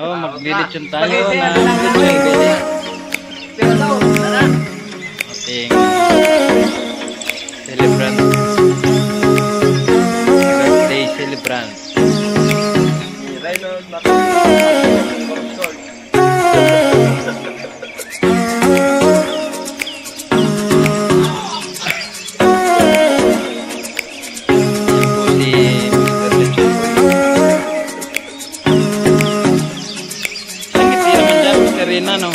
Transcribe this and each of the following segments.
Oh, maglilitsyon tayo na. Ating celebrant. Birthday celebrant. Reynold bien, nano.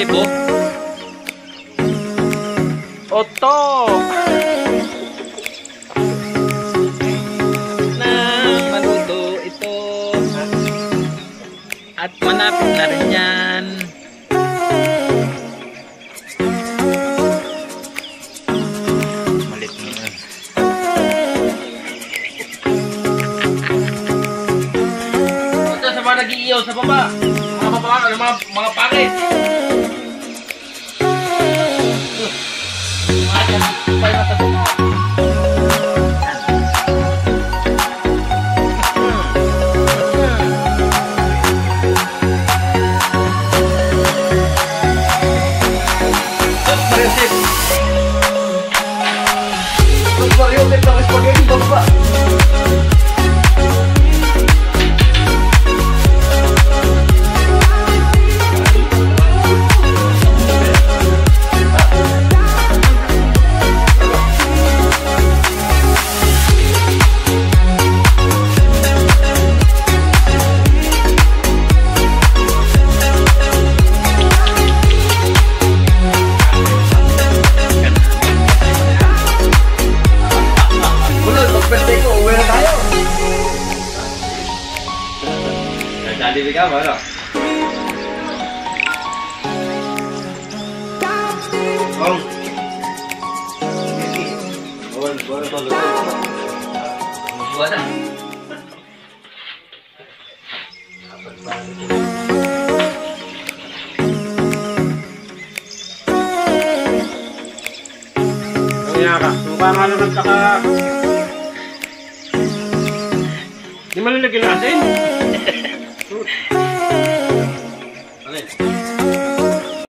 Libo? Oto! Nang maluto ito. At manapit na rin yan. Malit. Ito sa mga nag-iiyaw sa baba. Mga baba, ano, mga, mga pangit. Mga yan, pay na sa baba. Jollibee ka ba, no? Kong. Buwan, buwan pa luto. Buwan na. Kaya ka, suka nga naman saka... Di malalagyan natin. Ano yun?